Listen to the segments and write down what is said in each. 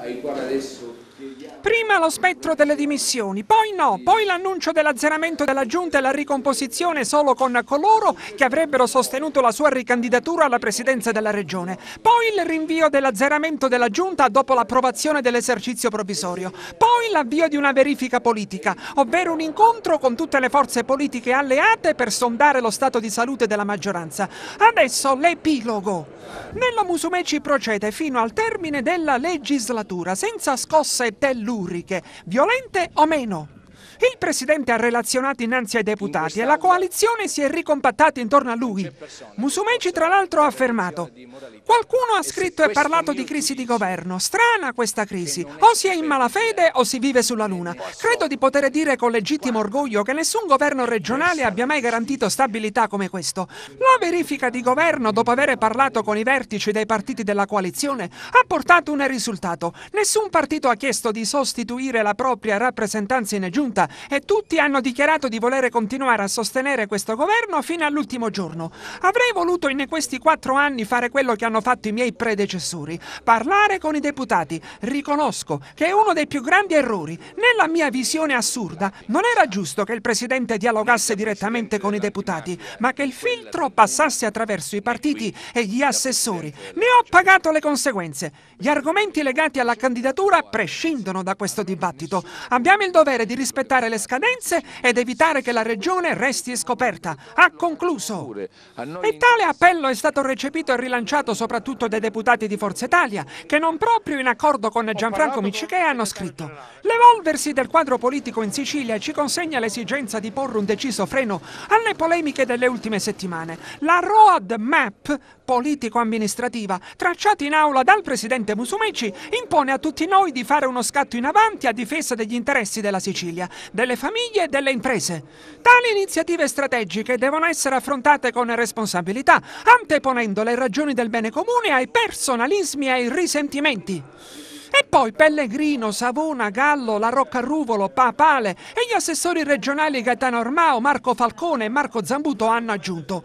ai quali adesso Prima lo spettro delle dimissioni, poi no, poi l'annuncio dell'azzeramento della giunta e la ricomposizione solo con coloro che avrebbero sostenuto la sua ricandidatura alla presidenza della regione, poi il rinvio dell'azzeramento della giunta dopo l'approvazione dell'esercizio provvisorio, poi l'avvio di una verifica politica, ovvero un incontro con tutte le forze politiche alleate per sondare lo stato di salute della maggioranza. Adesso l'epilogo. Nello Musumeci procede fino al termine della legislatura, senza scosse telluriche, violente o meno. Il presidente ha relazionato innanzi ai deputati e la coalizione si è ricompattata intorno a lui. Musumeci tra l'altro ha affermato Qualcuno ha scritto e parlato di crisi di governo. Strana questa crisi. O si è in malafede o si vive sulla luna. Credo di poter dire con legittimo orgoglio che nessun governo regionale abbia mai garantito stabilità come questo. La verifica di governo, dopo aver parlato con i vertici dei partiti della coalizione, ha portato un risultato. Nessun partito ha chiesto di sostituire la propria rappresentanza in giunta e tutti hanno dichiarato di volere continuare a sostenere questo governo fino all'ultimo giorno. Avrei voluto in questi quattro anni fare quello che hanno fatto i miei predecessori, parlare con i deputati. Riconosco che è uno dei più grandi errori. Nella mia visione assurda non era giusto che il Presidente dialogasse direttamente con i deputati, ma che il filtro passasse attraverso i partiti e gli assessori. Ne ho pagato le conseguenze. Gli argomenti legati alla candidatura prescindono da questo dibattito. Abbiamo il dovere di rispettare rispettare le scadenze ed evitare che la regione resti scoperta. Ha concluso. E tale appello è stato recepito e rilanciato soprattutto dai deputati di Forza Italia, che non proprio in accordo con Gianfranco Miccichè hanno scritto L'evolversi del quadro politico in Sicilia ci consegna l'esigenza di porre un deciso freno alle polemiche delle ultime settimane. La road map politico-amministrativa tracciata in aula dal presidente Musumeci impone a tutti noi di fare uno scatto in avanti a difesa degli interessi della Sicilia, delle famiglie e delle imprese. Tali iniziative strategiche devono essere affrontate con responsabilità, anteponendo le ragioni del bene comune ai personalismi e ai risentimenti. E poi Pellegrino, Savona, Gallo, La Roccarruvolo, Papale e gli assessori regionali Gaetano Ormao, Marco Falcone e Marco Zambuto hanno aggiunto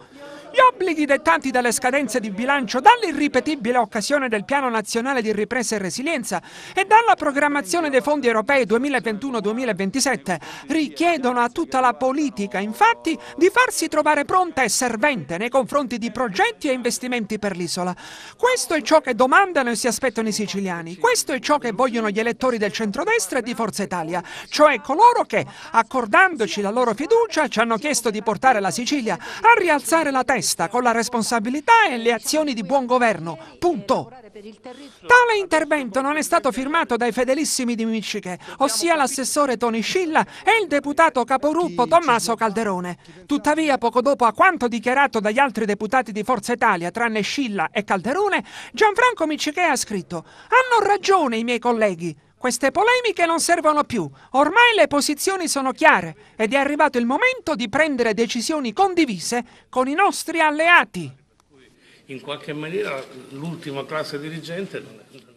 gli obblighi dettati dalle scadenze di bilancio, dall'irripetibile occasione del Piano Nazionale di Ripresa e Resilienza e dalla programmazione dei fondi europei 2021-2027 richiedono a tutta la politica, infatti, di farsi trovare pronta e servente nei confronti di progetti e investimenti per l'isola. Questo è ciò che domandano e si aspettano i siciliani. Questo è ciò che vogliono gli elettori del centrodestra e di Forza Italia, cioè coloro che, accordandoci la loro fiducia, ci hanno chiesto di portare la Sicilia a rialzare la testa testa con la responsabilità e le azioni di buon governo. Punto. Tale intervento non è stato firmato dai fedelissimi di Michiche, ossia l'assessore Tony Scilla e il deputato capogruppo Tommaso Calderone. Tuttavia, poco dopo a quanto dichiarato dagli altri deputati di Forza Italia, tranne Scilla e Calderone, Gianfranco Michiche ha scritto «Hanno ragione i miei colleghi». Queste polemiche non servono più, ormai le posizioni sono chiare ed è arrivato il momento di prendere decisioni condivise con i nostri alleati. In qualche maniera l'ultima classe dirigente non è,